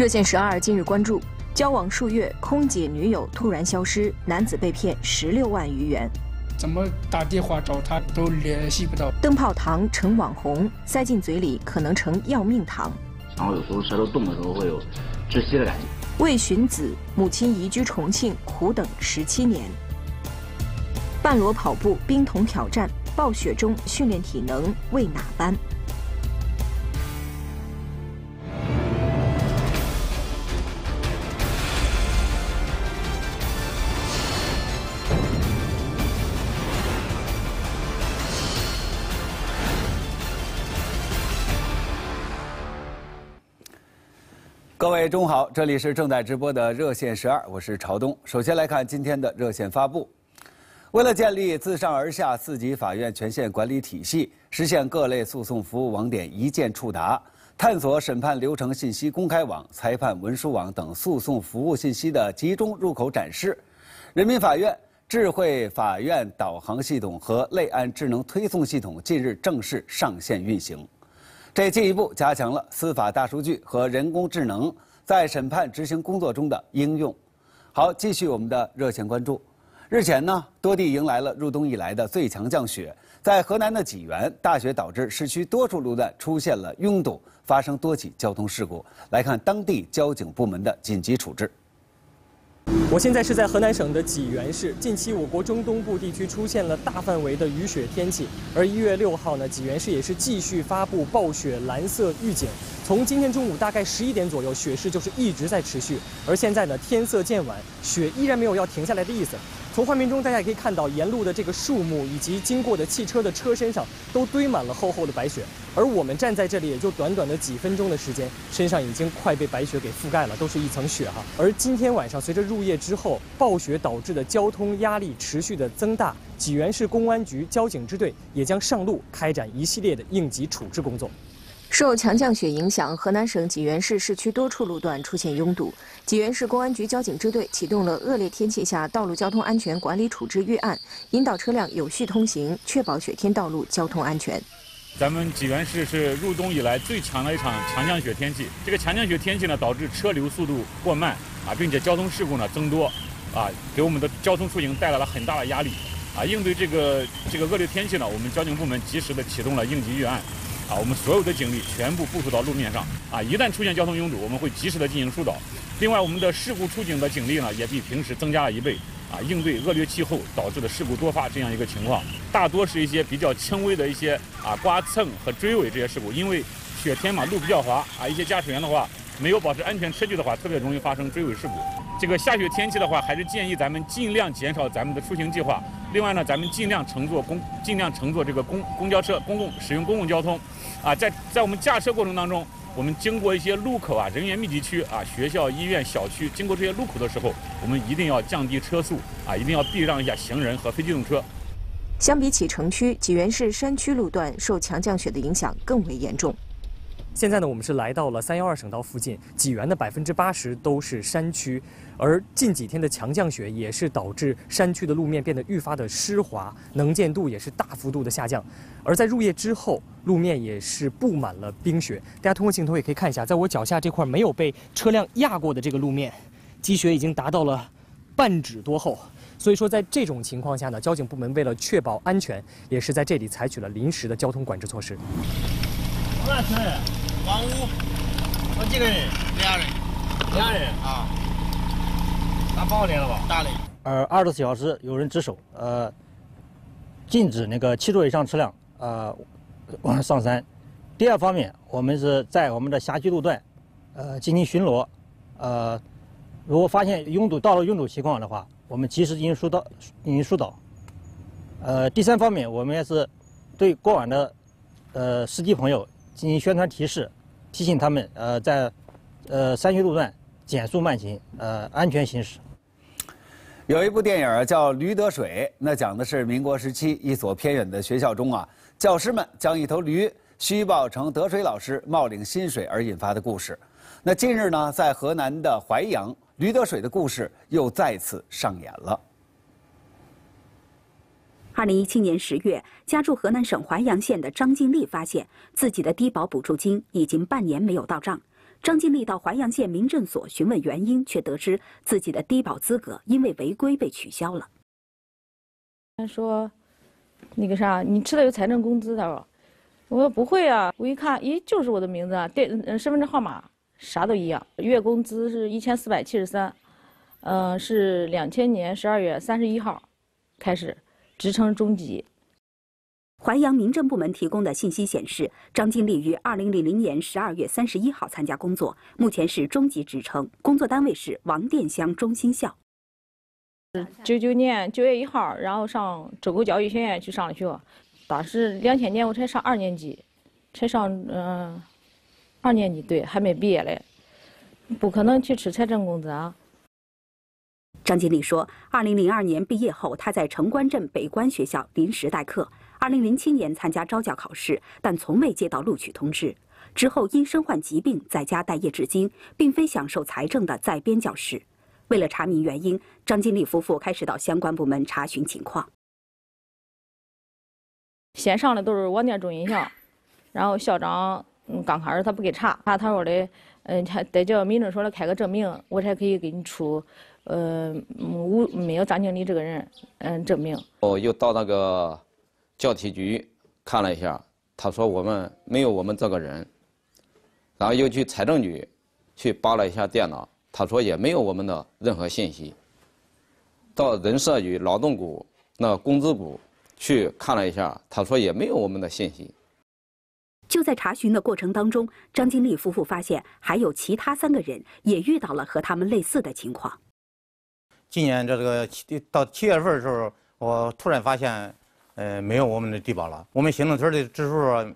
热线十二今日关注：交往数月，空姐女友突然消失，男子被骗十六万余元。怎么打电话找他都联系不到。灯泡糖成网红，塞进嘴里可能成要命糖。然后有时候舌头动的时候会有窒息的感觉。魏寻子母亲移居重庆，苦等十七年。半裸跑步冰桶挑战，暴雪中训练体能为哪般？各位中午好，这里是正在直播的热线十二，我是朝东。首先来看今天的热线发布。为了建立自上而下四级法院权限管理体系，实现各类诉讼服务网点一键触达，探索审判流程信息公开网、裁判文书网等诉讼服务信息的集中入口展示，人民法院智慧法院导航系统和类案智能推送系统近日正式上线运行。这进一步加强了司法大数据和人工智能在审判执行工作中的应用。好，继续我们的热线关注。日前呢，多地迎来了入冬以来的最强降雪，在河南的济源，大雪导致市区多处路段出现了拥堵，发生多起交通事故。来看当地交警部门的紧急处置。我现在是在河南省的济源市。近期，我国中东部地区出现了大范围的雨雪天气，而一月六号呢，济源市也是继续发布暴雪蓝色预警。从今天中午大概十一点左右，雪势就是一直在持续，而现在呢，天色渐晚，雪依然没有要停下来的意思。从画面中，大家也可以看到，沿路的这个树木以及经过的汽车的车身上都堆满了厚厚的白雪，而我们站在这里，也就短短的几分钟的时间，身上已经快被白雪给覆盖了，都是一层雪哈。而今天晚上，随着入夜之后，暴雪导致的交通压力持续的增大，济源市公安局交警支队也将上路开展一系列的应急处置工作。受强降雪影响，河南省济源市市区多处路段出现拥堵。济源市公安局交警支队启动了恶劣天气下道路交通安全管理处置预案，引导车辆有序通行，确保雪天道路交通安全。咱们济源市是入冬以来最强的一场强降雪天气。这个强降雪天气呢，导致车流速度过慢啊，并且交通事故呢增多，啊，给我们的交通出行带来了很大的压力。啊，应对这个这个恶劣天气呢，我们交警部门及时的启动了应急预案。啊，我们所有的警力全部部署到路面上。啊，一旦出现交通拥堵，我们会及时的进行疏导。另外，我们的事故出警的警力呢，也比平时增加了一倍。啊，应对恶劣气候导致的事故多发这样一个情况，大多是一些比较轻微的一些啊刮蹭和追尾这些事故。因为雪天嘛，路比较滑，啊，一些驾驶员的话没有保持安全车距的话，特别容易发生追尾事故。这个下雪天气的话，还是建议咱们尽量减少咱们的出行计划。另外呢，咱们尽量乘坐公，尽量乘坐这个公公交车，公共使用公共交通。啊，在在我们驾车过程当中，我们经过一些路口啊、人员密集区啊、学校、医院、小区，经过这些路口的时候，我们一定要降低车速啊，一定要避让一下行人和非机动车。相比起城区，济源市山区路段受强降雪的影响更为严重。现在呢，我们是来到了三幺二省道附近，济源的百分之八十都是山区，而近几天的强降雪也是导致山区的路面变得愈发的湿滑，能见度也是大幅度的下降。而在入夜之后，路面也是布满了冰雪。大家通过镜头也可以看一下，在我脚下这块没有被车辆压过的这个路面，积雪已经达到了半指多厚。所以说，在这种情况下呢，交警部门为了确保安全，也是在这里采取了临时的交通管制措施。多少车？王五，好几个人？俩人。俩人啊？打保链了吧？打的。呃，二十四小时有人值守，呃，禁止那个七座以上车辆呃往上山。第二方面，我们是在我们的辖区路段，呃，进行巡逻，呃，如果发现拥堵道路拥堵情况的话，我们及时进行疏导，进行疏导。呃，第三方面，我们也是对过往的呃司机朋友。进行宣传提示，提醒他们呃在呃山区路段减速慢行，呃安全行驶。有一部电影叫《驴得水》，那讲的是民国时期一所偏远的学校中啊，教师们将一头驴虚报成得水老师冒领薪水而引发的故事。那近日呢，在河南的淮阳，驴得水的故事又再次上演了。二零一七年十月，家住河南省淮阳县的张金丽发现自己的低保补助金已经半年没有到账。张金丽到淮阳县民政所询问原因，却得知自己的低保资格因为违规被取消了。他说：“那个啥，你吃的有财政工资？”他说：“我说不会啊。”我一看，咦，就是我的名字啊，电身份证号码啥都一样。月工资是一千四百七十三，嗯，是两千年十二月三十一号开始，职称中级。淮阳民政部门提供的信息显示，张金丽于二零零零年十二月三十一号参加工作，目前是中级职称，工作单位是王店乡中心校。九九年九月一号，然后上周口教育学院去上的学，当时两千年我才上二年级，才上嗯二年级，对，还没毕业嘞，不可能去吃财政工资啊。张金丽说，二零零二年毕业后，她在城关镇北关学校临时代课。二零零七年参加招教考试，但从未接到录取通知。之后因身患疾病在家待业至今，并非享受财政的在编教师。为了查明原因，张金丽夫妇开始到相关部门查询情况。先上的都是网店中心校，然后校长嗯刚开始他不给查，他他说的，嗯，还得叫民政所来开个证明，我才可以给你出，呃，无没有张经理这个人，嗯，证明。我又到那个。教体局看了一下，他说我们没有我们这个人，然后又去财政局去扒了一下电脑，他说也没有我们的任何信息。到人社局劳动股那工资股去看了一下，他说也没有我们的信息。就在查询的过程当中，张金丽夫妇发现还有其他三个人也遇到了和他们类似的情况。今年这个七到七月份的时候，我突然发现。呃，没有我们的低保了。我们行政村的支书，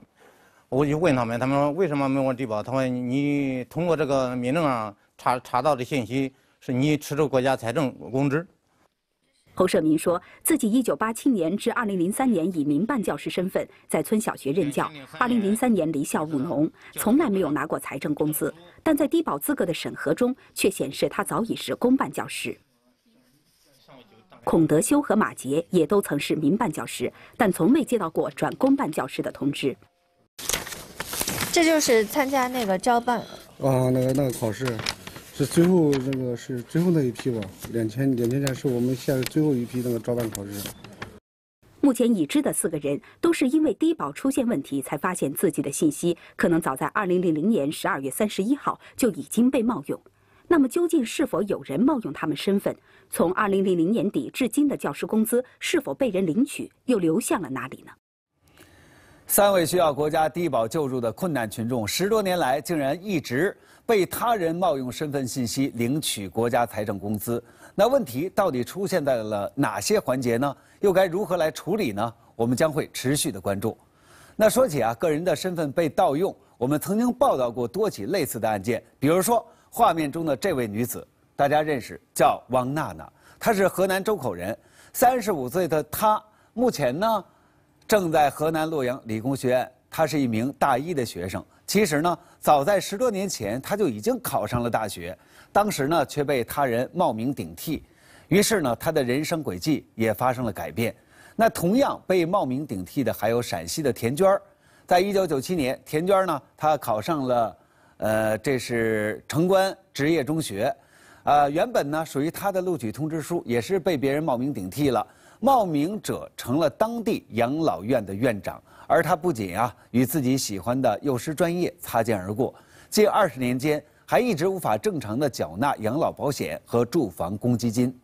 我就问他们，他们说为什么没有低保？他说你通过这个民政上查查到的信息，是你吃着国家财政工资。侯社民说自己1987年至2003年以民办教师身份在村小学任教，2003年离校务农，从来没有拿过财政工资，但在低保资格的审核中却显示他早已是公办教师。孔德修和马杰也都曾是民办教师，但从未接到过转公办教师的通知。这就是参加那个招办啊，那个那个考试，是最后那个是最后那一批吧？两千两千年是我们县最后一批那个招办考试。目前已知的四个人都是因为低保出现问题，才发现自己的信息可能早在二零零零年十二月三十一号就已经被冒用。那么究竟是否有人冒用他们身份？从二零零零年底至今的教师工资是否被人领取，又流向了哪里呢？三位需要国家低保救助的困难群众，十多年来竟然一直被他人冒用身份信息领取国家财政工资。那问题到底出现在了哪些环节呢？又该如何来处理呢？我们将会持续的关注。那说起啊，个人的身份被盗用，我们曾经报道过多起类似的案件，比如说。画面中的这位女子，大家认识，叫王娜娜，她是河南周口人，三十五岁的她目前呢，正在河南洛阳理工学院，她是一名大一的学生。其实呢，早在十多年前，她就已经考上了大学，当时呢，却被他人冒名顶替，于是呢，她的人生轨迹也发生了改变。那同样被冒名顶替的还有陕西的田娟儿，在一九九七年，田娟儿呢，她考上了。呃，这是城关职业中学，呃，原本呢属于他的录取通知书，也是被别人冒名顶替了。冒名者成了当地养老院的院长，而他不仅啊与自己喜欢的幼师专业擦肩而过，近二十年间还一直无法正常的缴纳养老保险和住房公积金。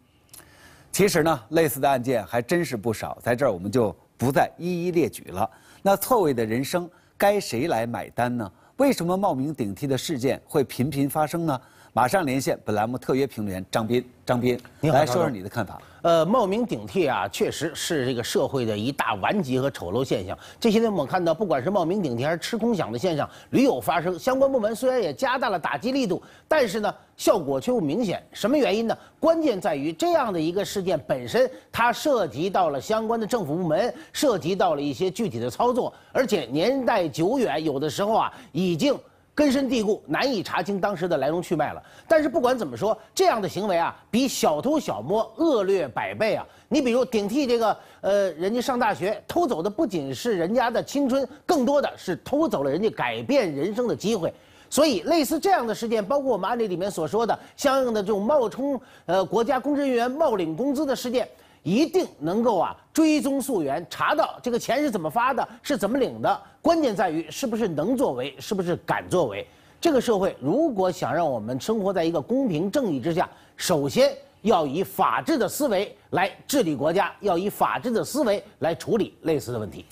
其实呢，类似的案件还真是不少，在这儿我们就不再一一列举了。那错位的人生该谁来买单呢？为什么冒名顶替的事件会频频发生呢？马上连线本栏目特约评论员张斌，张斌，来说说你的看法。呃，冒名顶替啊，确实是这个社会的一大顽疾和丑陋现象。这些年我们看到，不管是冒名顶替还是吃空饷的现象，屡有发生。相关部门虽然也加大了打击力度，但是呢，效果却不明显。什么原因呢？关键在于这样的一个事件本身，它涉及到了相关的政府部门，涉及到了一些具体的操作，而且年代久远，有的时候啊，已经。根深蒂固，难以查清当时的来龙去脉了。但是不管怎么说，这样的行为啊，比小偷小摸恶劣百倍啊！你比如顶替这个，呃，人家上大学偷走的不仅是人家的青春，更多的是偷走了人家改变人生的机会。所以，类似这样的事件，包括我们案例里面所说的相应的这种冒充呃国家公职人员冒领工资的事件，一定能够啊追踪溯源，查到这个钱是怎么发的，是怎么领的。关键在于是不是能作为，是不是敢作为。这个社会如果想让我们生活在一个公平正义之下，首先要以法治的思维来治理国家，要以法治的思维来处理类似的问题。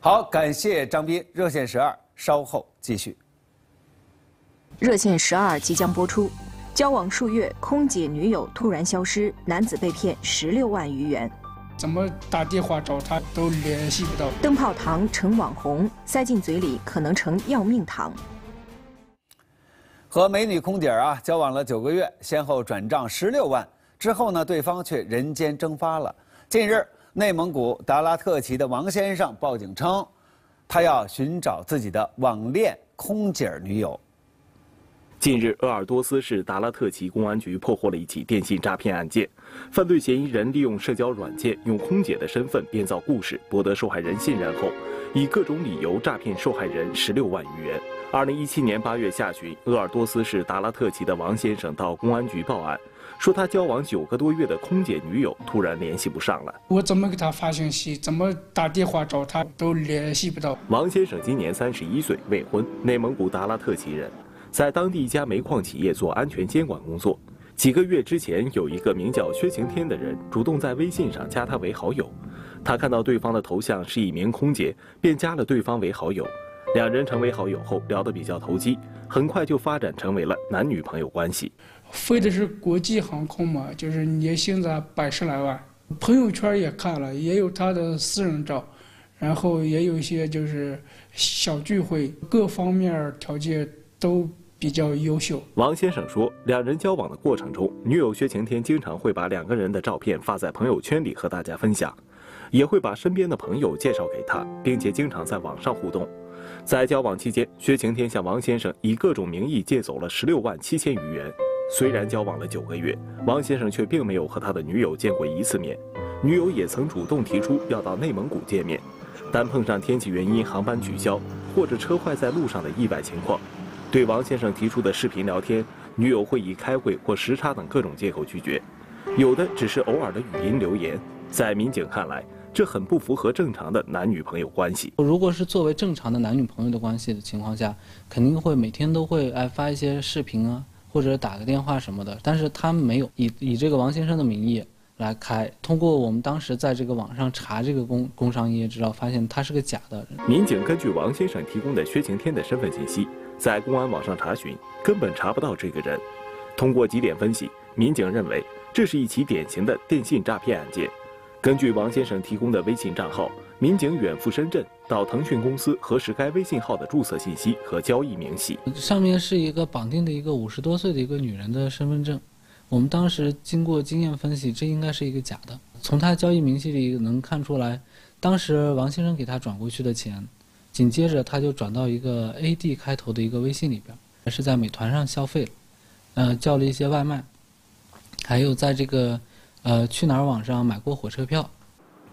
好，感谢张斌。热线十二，稍后继续。热线十二即将播出。交往数月，空姐女友突然消失，男子被骗十六万余元。怎么打电话找他都联系不到。灯泡糖成网红，塞进嘴里可能成要命糖。和美女空姐啊交往了九个月，先后转账十六万，之后呢，对方却人间蒸发了。近日，内蒙古达拉特旗的王先生报警称，他要寻找自己的网恋空姐女友。近日，鄂尔多斯市达拉特旗公安局破获了一起电信诈骗案件。犯罪嫌疑人利用社交软件，用空姐的身份编造故事，博得受害人信任后，以各种理由诈骗受害人十六万余元。二零一七年八月下旬，鄂尔多斯市达拉特旗的王先生到公安局报案，说他交往九个多月的空姐女友突然联系不上了。我怎么给他发信息，怎么打电话找他，都联系不到。王先生今年三十一岁，未婚，内蒙古达拉特旗人。在当地一家煤矿企业做安全监管工作。几个月之前，有一个名叫薛晴天的人主动在微信上加他为好友。他看到对方的头像是一名空姐，便加了对方为好友。两人成为好友后，聊得比较投机，很快就发展成为了男女朋友关系。飞的是国际航空嘛，就是年薪在百十来万。朋友圈也看了，也有他的私人照，然后也有一些就是小聚会，各方面条件都。比较优秀。王先生说，两人交往的过程中，女友薛晴天经常会把两个人的照片发在朋友圈里和大家分享，也会把身边的朋友介绍给他，并且经常在网上互动。在交往期间，薛晴天向王先生以各种名义借走了十六万七千余元。虽然交往了九个月，王先生却并没有和他的女友见过一次面。女友也曾主动提出要到内蒙古见面，但碰上天气原因航班取消或者车坏在路上的意外情况。对王先生提出的视频聊天，女友会以开会或时差等各种借口拒绝，有的只是偶尔的语音留言。在民警看来，这很不符合正常的男女朋友关系。如果是作为正常的男女朋友的关系的情况下，肯定会每天都会哎发一些视频啊，或者打个电话什么的。但是他没有以以这个王先生的名义来开。通过我们当时在这个网上查这个工工商业执照，发现他是个假的。民警根据王先生提供的薛晴天的身份信息。在公安网上查询，根本查不到这个人。通过几点分析，民警认为这是一起典型的电信诈骗案件。根据王先生提供的微信账号，民警远赴深圳，到腾讯公司核实该微信号的注册信息和交易明细。上面是一个绑定的一个五十多岁的一个女人的身份证。我们当时经过经验分析，这应该是一个假的。从他交易明细里能看出来，当时王先生给他转过去的钱。紧接着，他就转到一个 A D 开头的一个微信里边，是在美团上消费了，呃，叫了一些外卖，还有在这个呃去哪儿网上买过火车票。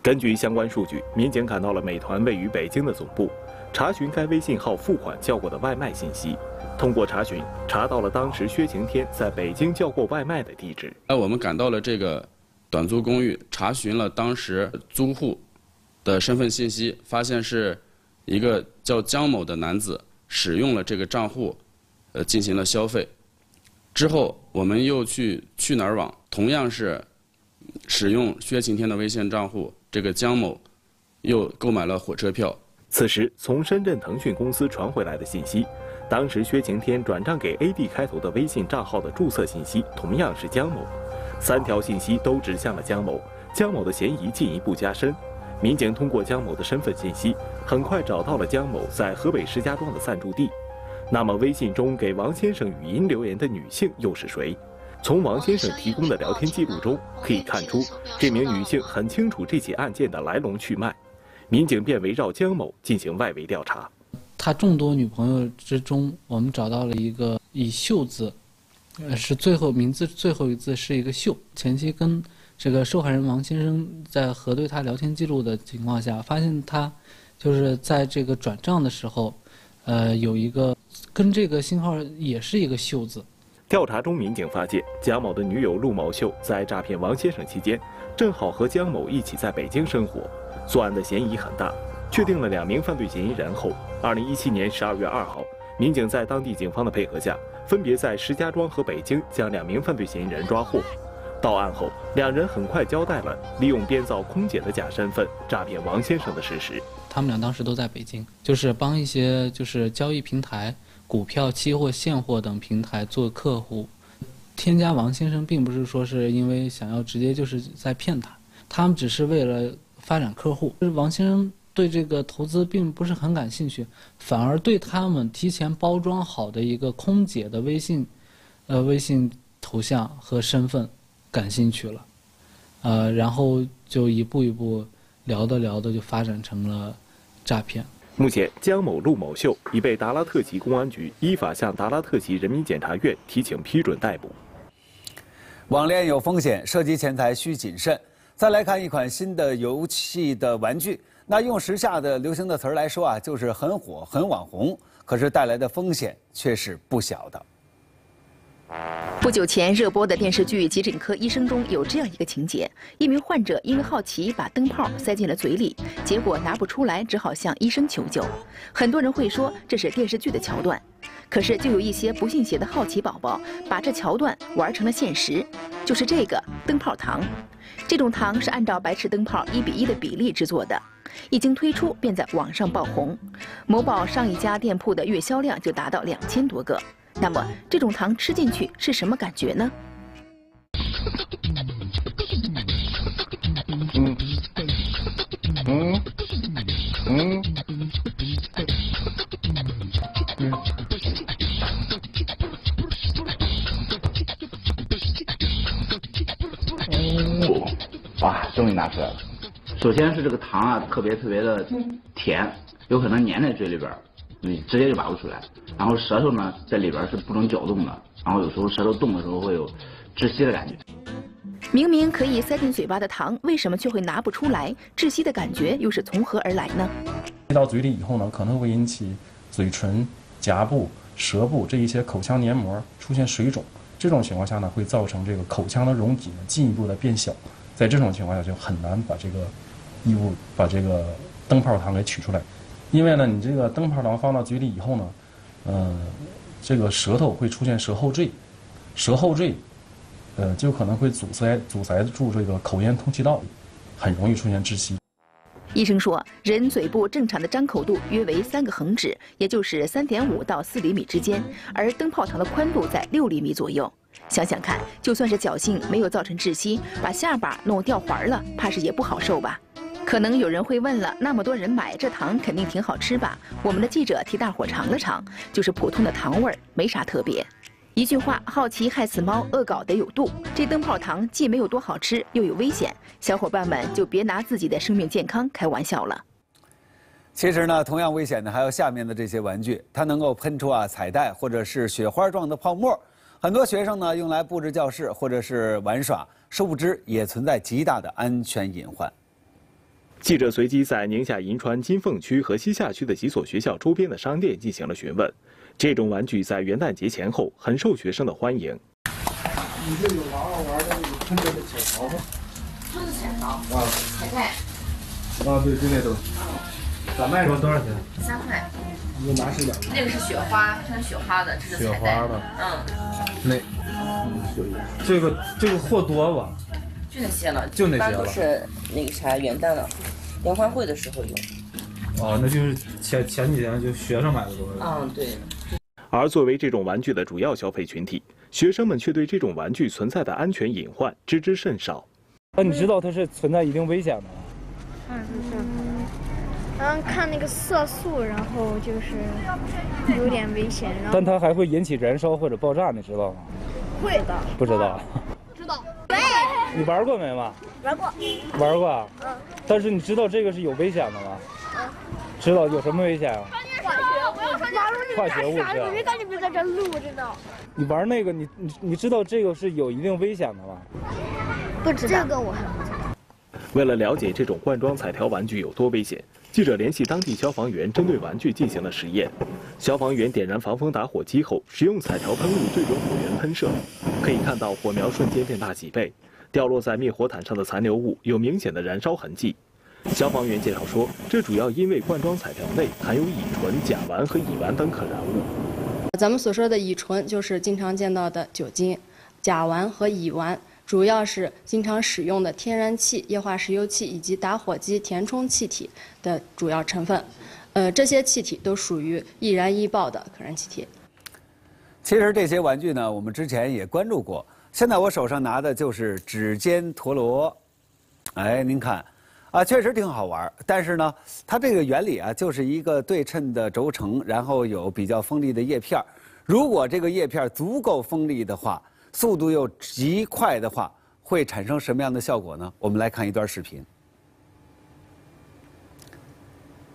根据相关数据，民警赶到了美团位于北京的总部，查询该微信号付款叫过的外卖信息。通过查询，查到了当时薛晴天在北京叫过外卖的地址。那我们赶到了这个短租公寓，查询了当时租户的身份信息，发现是。一个叫江某的男子使用了这个账户，呃，进行了消费。之后，我们又去去哪儿网，同样是使用薛晴天的微信账户，这个江某又购买了火车票。此时，从深圳腾讯公司传回来的信息，当时薛晴天转账给 A D 开头的微信账号的注册信息同样是江某，三条信息都指向了江某，江某的嫌疑进一步加深。民警通过江某的身份信息，很快找到了江某在河北石家庄的暂住地。那么，微信中给王先生语音留言的女性又是谁？从王先生提供的聊天记录中可以看出，这名女性很清楚这起案件的来龙去脉。民警便围绕江某进行外围调查。他众多女朋友之中，我们找到了一个以“秀”字，呃，是最后名字最后一字是一个“秀”，前期跟。这个受害人王先生在核对他聊天记录的情况下，发现他就是在这个转账的时候，呃，有一个跟这个信号也是一个“秀”字。调查中，民警发现贾某的女友陆某秀在诈骗王先生期间，正好和姜某一起在北京生活，作案的嫌疑很大。确定了两名犯罪嫌疑人后，二零一七年十二月二号，民警在当地警方的配合下，分别在石家庄和北京将两名犯罪嫌疑人抓获。到案后，两人很快交代了利用编造空姐的假身份诈骗王先生的事实。他们俩当时都在北京，就是帮一些就是交易平台。股票、期货、现货等平台做客户，添加王先生，并不是说是因为想要直接就是在骗他，他们只是为了发展客户。就是王先生对这个投资并不是很感兴趣，反而对他们提前包装好的一个空姐的微信，呃，微信头像和身份感兴趣了，呃，然后就一步一步聊着聊着就发展成了诈骗。目前，江某、陆某秀已被达拉特旗公安局依法向达拉特旗人民检察院提请批准逮捕。网恋有风险，涉及钱财需谨慎。再来看一款新的游戏的玩具，那用时下的流行的词儿来说啊，就是很火、很网红，可是带来的风险却是不小的。不久前热播的电视剧《急诊科医生》中有这样一个情节：一名患者因为好奇把灯泡塞进了嘴里，结果拿不出来，只好向医生求救。很多人会说这是电视剧的桥段，可是就有一些不信邪的好奇宝宝把这桥段玩成了现实，就是这个灯泡糖。这种糖是按照白炽灯泡一比一的比例制作的，一经推出便在网上爆红。某宝上一家店铺的月销量就达到两千多个。那么这种糖吃进去是什么感觉呢？嗯嗯嗯嗯，哇，终于拿出来了。首先是这个糖啊，特别特别的甜，有可能粘在嘴里边。你直接就拔不出来，然后舌头呢在里边是不能搅动的，然后有时候舌头动的时候会有窒息的感觉。明明可以塞进嘴巴的糖，为什么却会拿不出来？窒息的感觉又是从何而来呢？塞到嘴里以后呢，可能会引起嘴唇、颊部、舌部这一些口腔黏膜出现水肿，这种情况下呢，会造成这个口腔的容积呢进一步的变小，在这种情况下就很难把这个异物、把这个灯泡糖给取出来。因为呢，你这个灯泡糖放到嘴里以后呢，呃，这个舌头会出现舌后坠，舌后坠，呃，就可能会阻塞阻塞住这个口咽通气道，很容易出现窒息。医生说，人嘴部正常的张口度约为三个横指，也就是三点五到四厘米之间，而灯泡糖的宽度在六厘米左右。想想看，就算是侥幸没有造成窒息，把下巴弄掉环了，怕是也不好受吧。可能有人会问了，那么多人买这糖肯定挺好吃吧？我们的记者替大伙尝了尝，就是普通的糖味儿，没啥特别。一句话，好奇害死猫，恶搞得有度。这灯泡糖既没有多好吃，又有危险，小伙伴们就别拿自己的生命健康开玩笑了。其实呢，同样危险的还有下面的这些玩具，它能够喷出啊彩带或者是雪花状的泡沫，很多学生呢用来布置教室或者是玩耍，殊不知也存在极大的安全隐患。记者随机在宁夏银川金凤区和西夏区的几所学校周边的商店进行了询问，这种玩具在元旦节前后很受学生的欢迎。你这有娃娃玩的那个喷的彩条吗？喷的彩条啊，彩带啊，对，就那种。咋卖？多少钱？三块。你拿是两个。那个是雪花，喷雪花的，这是。雪花的。嗯。那。这个这个货多吧？就那些了，就那些了。都是那个啥元旦了，联欢会的时候用。哦，那就是前前几天就学生买的多。嗯，对。而作为这种玩具的主要消费群体，学生们却对这种玩具存在的安全隐患知之甚少。那你知道它是存在一定危险的吗？看是这然后看那个色素，然后就是有点危险。但它还会引起燃烧或者爆炸，你知道吗？会的。不知道。你玩过没吗？玩过。玩过。嗯。但是你知道这个是有危险的吗？嗯。知道有什么危险啊？化学，物质。没看你们在这录，着呢。你玩那个，你你你知道这个是有一定危险的吗？不知道。这个我还不知道。为了了解这种罐装彩条玩具有多危险，记者联系当地消防员，针对玩具进行了实验。消防员点燃防风打火机后，使用彩条喷雾对准火源喷射，可以看到火苗瞬间变大几倍。掉落在灭火毯上的残留物有明显的燃烧痕迹。消防员介绍说，这主要因为罐装彩条内含有乙醇、甲烷和乙烷等可燃物。咱们所说的乙醇就是经常见到的酒精，甲烷和乙烷主要是经常使用的天然气、液化石油气以及打火机填充气体的主要成分。呃，这些气体都属于易燃易爆的可燃气体。其实这些玩具呢，我们之前也关注过。现在我手上拿的就是指尖陀螺，哎，您看，啊，确实挺好玩。但是呢，它这个原理啊，就是一个对称的轴承，然后有比较锋利的叶片。如果这个叶片足够锋利的话，速度又极快的话，会产生什么样的效果呢？我们来看一段视频。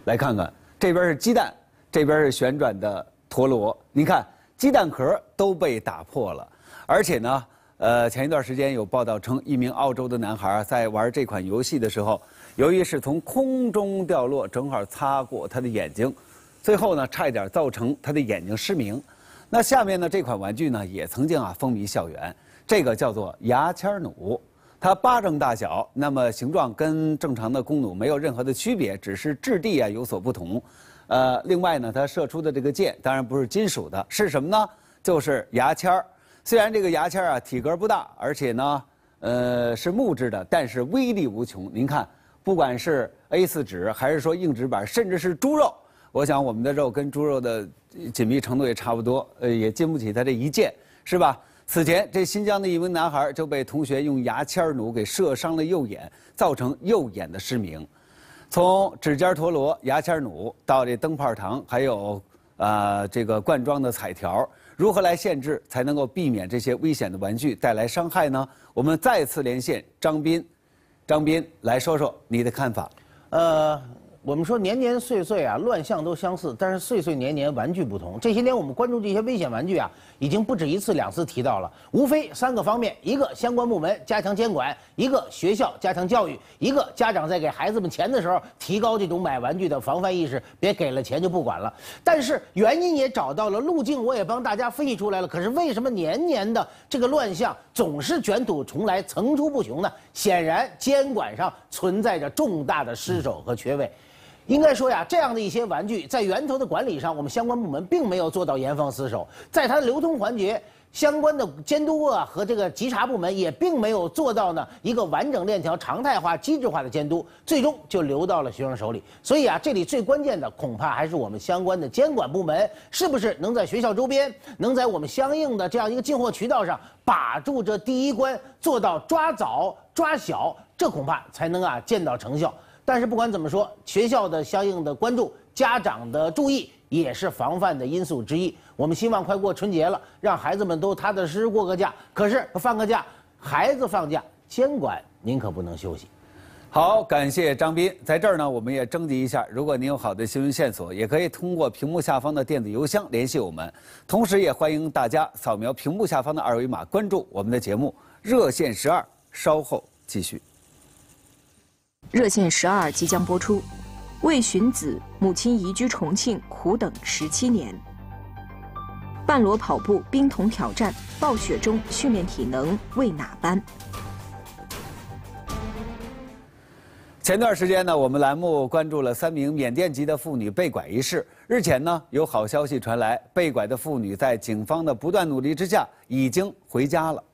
来看看，这边是鸡蛋，这边是旋转的陀螺。您看，鸡蛋壳都被打破了，而且呢。呃，前一段时间有报道称，一名澳洲的男孩在玩这款游戏的时候，由于是从空中掉落，正好擦过他的眼睛，最后呢，差一点造成他的眼睛失明。那下面呢，这款玩具呢，也曾经啊风靡校园，这个叫做牙签弩，它巴掌大小，那么形状跟正常的弓弩没有任何的区别，只是质地啊有所不同。呃，另外呢，它射出的这个箭当然不是金属的，是什么呢？就是牙签儿。虽然这个牙签啊体格不大，而且呢，呃是木质的，但是威力无穷。您看，不管是 A4 纸，还是说硬纸板，甚至是猪肉，我想我们的肉跟猪肉的紧密程度也差不多，呃，也经不起它这一箭，是吧？此前，这新疆的一名男孩就被同学用牙签弩给射伤了右眼，造成右眼的失明。从指尖陀螺、牙签弩到这灯泡糖，还有啊这个罐装的彩条。如何来限制，才能够避免这些危险的玩具带来伤害呢？我们再次连线张斌，张斌来说说你的看法。呃。我们说年年岁岁啊，乱象都相似，但是岁岁年年玩具不同。这些年我们关注这些危险玩具啊，已经不止一次两次提到了，无非三个方面：一个相关部门加强监管，一个学校加强教育，一个家长在给孩子们钱的时候提高这种买玩具的防范意识，别给了钱就不管了。但是原因也找到了，路径我也帮大家分析出来了。可是为什么年年的这个乱象总是卷土重来、层出不穷呢？显然监管上存在着重大的失手和缺位。应该说呀，这样的一些玩具在源头的管理上，我们相关部门并没有做到严防死守；在它的流通环节，相关的监督啊和这个稽查部门也并没有做到呢一个完整链条、常态化、机制化的监督，最终就流到了学生手里。所以啊，这里最关键的恐怕还是我们相关的监管部门，是不是能在学校周边，能在我们相应的这样一个进货渠道上把住这第一关，做到抓早抓小，这恐怕才能啊见到成效。但是不管怎么说，学校的相应的关注、家长的注意也是防范的因素之一。我们希望快过春节了，让孩子们都踏踏实实过个假。可是放个假，孩子放假，监管您可不能休息。好，感谢张斌，在这儿呢，我们也征集一下，如果您有好的新闻线索，也可以通过屏幕下方的电子邮箱联系我们。同时，也欢迎大家扫描屏幕下方的二维码，关注我们的节目《热线十二》，稍后继续。热线十二即将播出，为寻子，母亲移居重庆，苦等十七年。半裸跑步，冰桶挑战，暴雪中训练体能，为哪般？前段时间呢，我们栏目关注了三名缅甸籍的妇女被拐一事。日前呢，有好消息传来，被拐的妇女在警方的不断努力之下，已经回家了。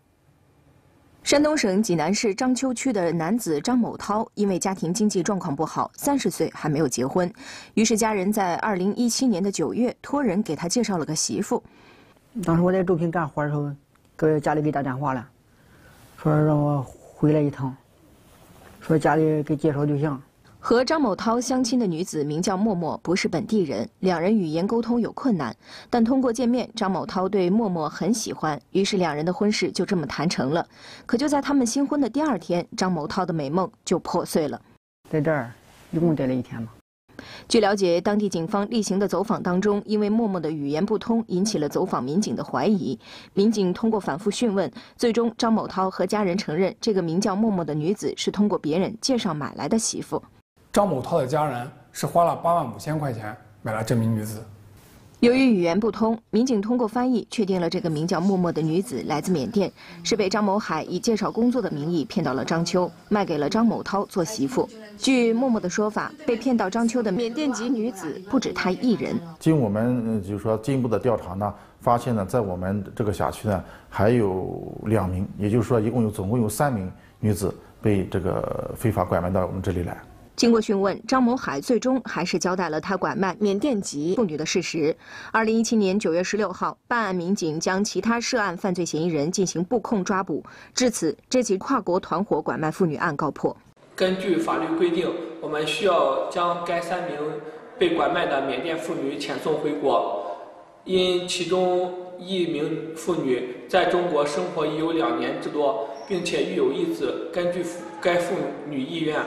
山东省济南市章丘区的男子张某涛，因为家庭经济状况不好，三十岁还没有结婚，于是家人在二零一七年的九月托人给他介绍了个媳妇。当时我在邹平干活的时候，给家里给打电话了，说让我回来一趟，说家里给介绍对象。和张某涛相亲的女子名叫默默，不是本地人，两人语言沟通有困难，但通过见面，张某涛对默默很喜欢，于是两人的婚事就这么谈成了。可就在他们新婚的第二天，张某涛的美梦就破碎了。在这儿一共待了一天吧。据了解，当地警方例行的走访当中，因为默默的语言不通，引起了走访民警的怀疑。民警通过反复讯问，最终张某涛和家人承认，这个名叫默默的女子是通过别人介绍买来的媳妇。张某涛的家人是花了八万五千块钱买了这名女子。由于语言不通，民警通过翻译确定了这个名叫默默的女子来自缅甸，是被张某海以介绍工作的名义骗到了章丘，卖给了张某涛做媳妇。据默默的说法，被骗到章丘的缅甸籍女子不止她一人。经我们就是说进一步的调查呢，发现呢，在我们这个辖区呢，还有两名，也就是说，一共有总共有三名女子被这个非法拐卖到我们这里来。经过讯问，张某海最终还是交代了他拐卖缅甸籍妇女的事实。二零一七年九月十六号，办案民警将其他涉案犯罪嫌疑人进行布控抓捕，至此，这起跨国团伙拐卖妇女案告破。根据法律规定，我们需要将该三名被拐卖的缅甸妇女遣送回国，因其中一名妇女在中国生活已有两年之多，并且育有一子，根据该妇女意愿。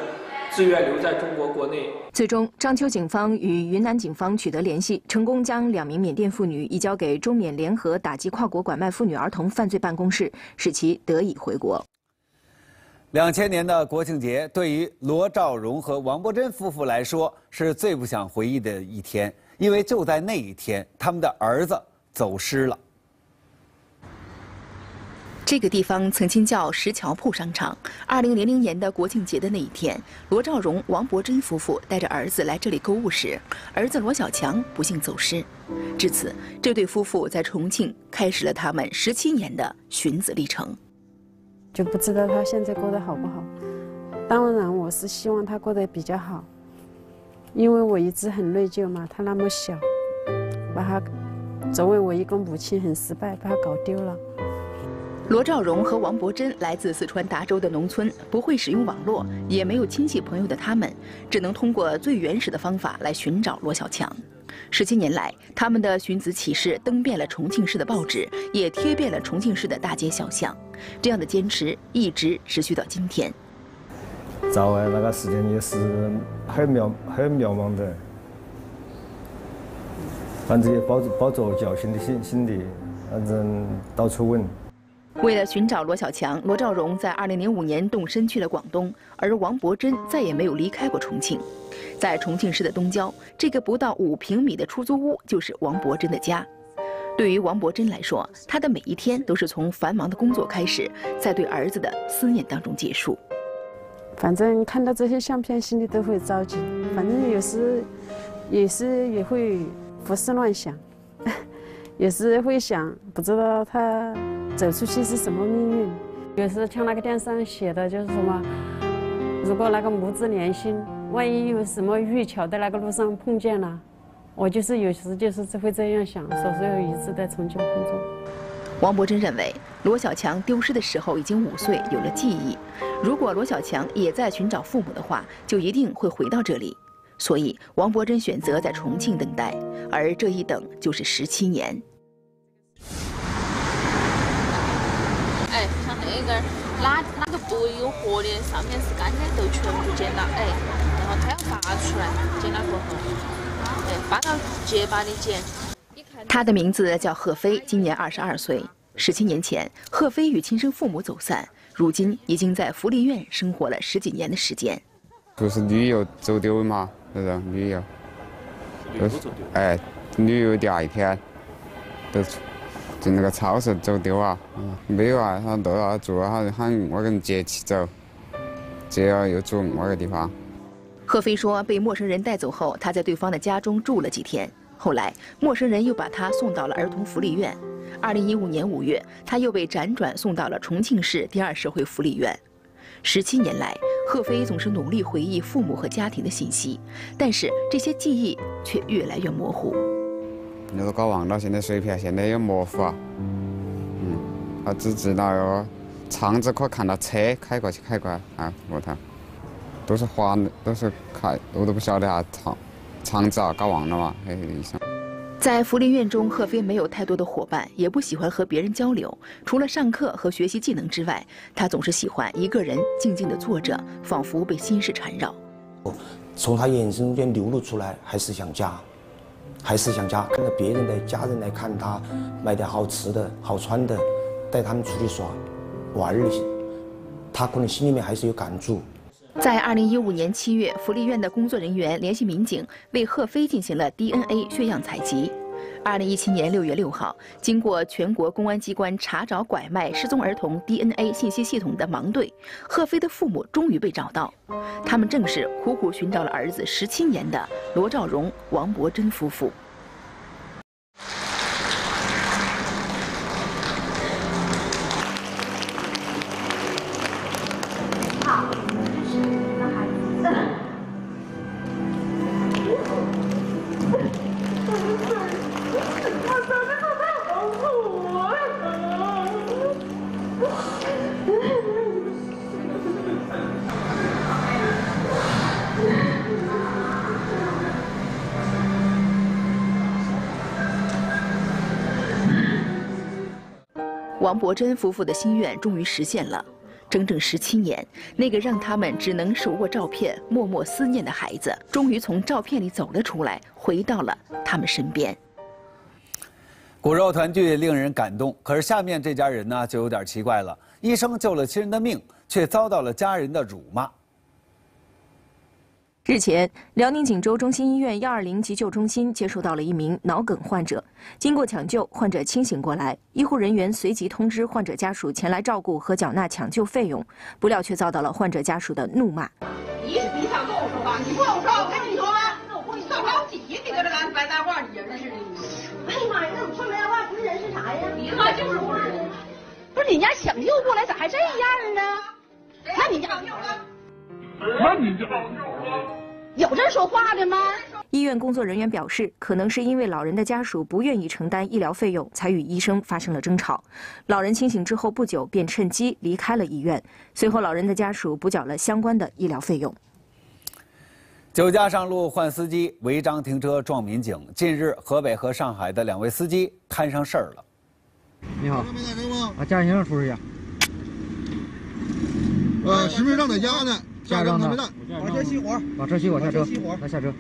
自愿留在中国国内。最终，章丘警方与云南警方取得联系，成功将两名缅甸妇女移交给中缅联合打击跨国拐卖妇女儿童犯罪办公室，使其得以回国。两千年的国庆节，对于罗兆荣和王伯珍夫妇来说，是最不想回忆的一天，因为就在那一天，他们的儿子走失了。这个地方曾经叫石桥铺商场。二零零零年的国庆节的那一天，罗兆荣、王伯珍夫妇带着儿子来这里购物时，儿子罗小强不幸走失。至此，这对夫妇在重庆开始了他们十七年的寻子历程。就不知道他现在过得好不好。当然，我是希望他过得比较好，因为我一直很内疚嘛。他那么小，把他作为我一个母亲很失败，把他搞丢了。罗兆荣和王伯珍来自四川达州的农村，不会使用网络，也没有亲戚朋友的他们，只能通过最原始的方法来寻找罗小强。十七年来，他们的寻子启事登遍了重庆市的报纸，也贴遍了重庆市的大街小巷。这样的坚持一直持续到今天。找完那个时间也是很渺很渺茫的，反正也抱着抱着侥幸的心心理，反正到处问。为了寻找罗小强，罗兆荣在2005年动身去了广东，而王伯珍再也没有离开过重庆。在重庆市的东郊，这个不到五平米的出租屋就是王伯珍的家。对于王伯珍来说，他的每一天都是从繁忙的工作开始，在对儿子的思念当中结束。反正看到这些相片，心里都会着急。反正有时，有时也会胡思乱想，有时会想，不知道他。走出去是什么命运？有时像那个电视上写的，就是什么，如果那个母子连心，万一有什么遇巧在那个路上碰见了，我就是有时就是只会这样想，所以一直在重庆工作。王伯珍认为，罗小强丢失的时候已经五岁，有了记忆。如果罗小强也在寻找父母的话，就一定会回到这里。所以，王伯珍选择在重庆等待，而这一等就是十七年。那个哪哪个部位有活的，上面是干的，都全部剪了，哎，然后它要拔出来，剪了过后，哎，拔到结巴的剪。他的名字叫贺飞，今年二十二岁。十七年前，贺飞与亲生父母走散，如今已经在福利院生活了十几年的时间。就是旅游走丢嘛，是不是？旅游。旅游走丢。哎，旅游第二天，都。进那个超市走丢啊？没有啊，他到那住，他喊我给人接起走，接了又住某个地方。贺飞说，被陌生人带走后，他在对方的家中住了几天，后来陌生人又把他送到了儿童福利院。二零一五年五月，他又被辗转送到了重庆市第二社会福利院。十七年来，贺飞总是努力回忆父母和家庭的信息，但是这些记忆却越来越模糊。你都搞忘了，现在水平现在也模糊啊。嗯，他只知道哟，窗子可看到车开过去开过来啊，屋头都是花，都是开，我都不晓得啊，窗窗子啊搞忘了嘛，嘿一想。在福利院中，贺飞没有太多的伙伴，也不喜欢和别人交流。除了上课和学习技能之外，他总是喜欢一个人静静地坐着，仿佛被心事缠绕。从他眼神中间流露出来，还是想家。还是想家，看到别人的家人来看他，买点好吃的好穿的，带他们出去耍玩儿那些，他可能心里面还是有感触。在二零一五年七月，福利院的工作人员联系民警，为贺飞进行了 DNA 血样采集。二零一七年六月六号，经过全国公安机关查找拐卖失踪儿童 DNA 信息系统的盲队，贺飞的父母终于被找到。他们正是苦苦寻找了儿子十七年的罗兆荣、王伯珍夫妇。王伯珍夫妇的心愿终于实现了，整整十七年，那个让他们只能手握照片、默默思念的孩子，终于从照片里走了出来，回到了他们身边。骨肉团聚令人感动，可是下面这家人呢，就有点奇怪了：医生救了亲人的命，却遭到了家人的辱骂。日前，辽宁锦州中心医院幺二零急救中心接收到了一名脑梗患者。经过抢救，患者清醒过来，医护人员随即通知患者家属前来照顾和缴纳抢救费用，不料却遭到了患者家属的怒骂。你你想跟我说话？你不让我说，我跟你说吗？那我不你上着急，你搁这来白搭话，你真是的。哎呀妈呀，那我说白话不是人是啥呀？你妈就是不是人。不是你家抢救过来咋还这样呢？那你家。那你就有这说话的吗？医院工作人员表示，可能是因为老人的家属不愿意承担医疗费用，才与医生发生了争吵。老人清醒之后不久，便趁机离开了医院。随后，老人的家属补缴了相关的医疗费用。酒驾上路换司机，违章停车撞民警。近日，河北和上海的两位司机摊上事儿了。你好，把驾驶证出示一下。呃，身份证在家呢。驾照呢？把车熄火，把车熄火，下车，来下车。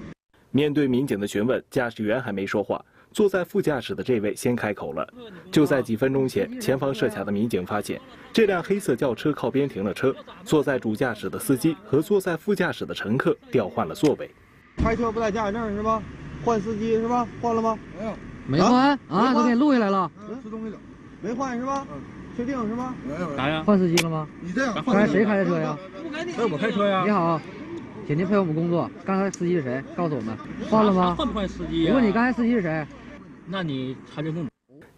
面对民警的询问，驾驶员还没说话，坐在副驾驶的这位先开口了。就在几分钟前，前方设卡的民警发现，这辆黑色轿车靠边停了车，坐在主驾驶的司机和坐在副驾驶的乘客调换了座位。开车不带驾驶证是吧？换司机是吧？换了吗？没有，没换啊，都给录下来了。吃东西了，没换是吧？确定是吗？啥呀？换司机了吗？你这样，刚才谁开的车呀？这是我开车呀。你好，请您配合我们工作。刚才司机是谁？告诉我们。换了吗？换不换司机？我问你，刚才司机是谁？那你查证证。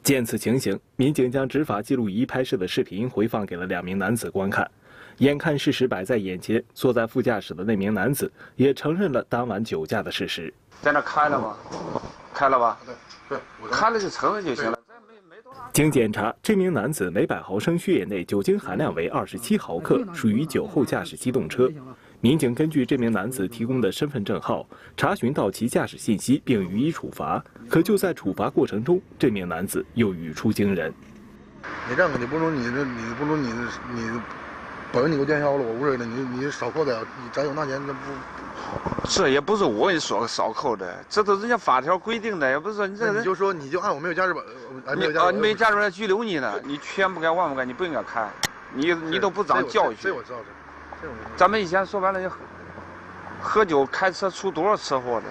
见此情形，民警将执法记录仪拍摄的视频回放给了两名男子观看。眼看事实摆在眼前，坐在副驾驶的那名男子也承认了当晚酒驾的事实。在那开了吗？开了吧？对对，开了就承认就行了。经检查，这名男子每百毫升血液内酒精含量为二十七毫克，属于酒后驾驶机动车。民警根据这名男子提供的身份证号，查询到其驾驶信息，并予以处罚。可就在处罚过程中，这名男子又语出惊人：“你这样，你不如你这，你不如你你，保证你给我吊销了，我无所谓。你你少扣点，你咱有那钱，那不。”这也不是我说少扣的，这都人家法条规定的，也不是说你这人。你就说你就按我没有驾驶本，你啊，你没有驾驶本拘留你呢，你千不该万不该，你不应该开，你你都不长教训。这我知道，这我咱们以前说白了就喝酒开车出多少车祸的，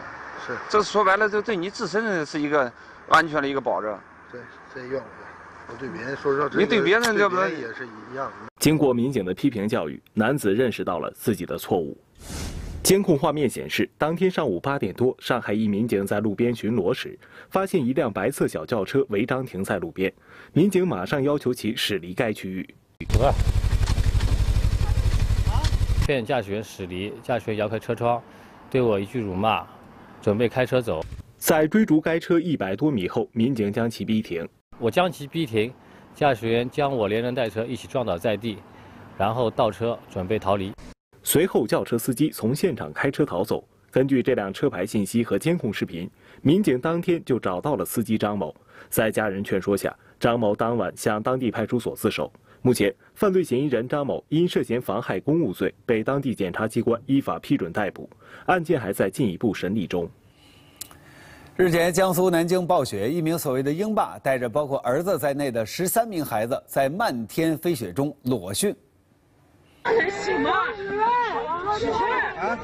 是。这说白了就对你自身是一个安全的一个保证。对，这怨我的，我对别人说实话，你对别人这不也是一样。经过民警的批评教育，男子认识到了自己的错误。监控画面显示，当天上午八点多，上海一民警在路边巡逻时，发现一辆白色小轿车违章停在路边，民警马上要求其驶离该区域。劝驾驶员驶离，驾驶员摇开车窗，对我一句辱骂，准备开车走。在追逐该车一百多米后，民警将其逼停。我将其逼停，驾驶员将我连人带车一起撞倒在地，然后倒车准备逃离。随后，轿车司机从现场开车逃走。根据这辆车牌信息和监控视频，民警当天就找到了司机张某。在家人劝说下，张某当晚向当地派出所自首。目前，犯罪嫌疑人张某因涉嫌妨害公务罪被当地检察机关依法批准逮捕，案件还在进一步审理中。日前，江苏南京暴雪，一名所谓的“鹰爸”带着包括儿子在内的十三名孩子在漫天飞雪中裸训。行吗？快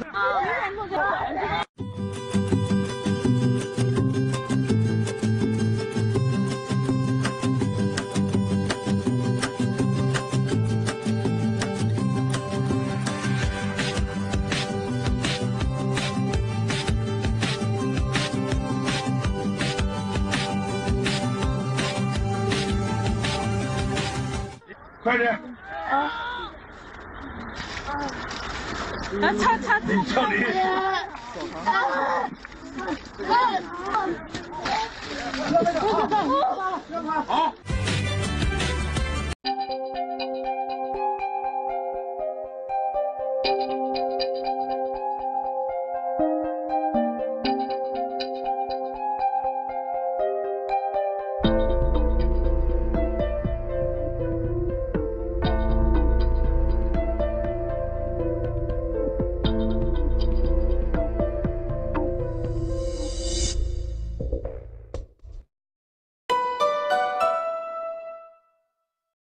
他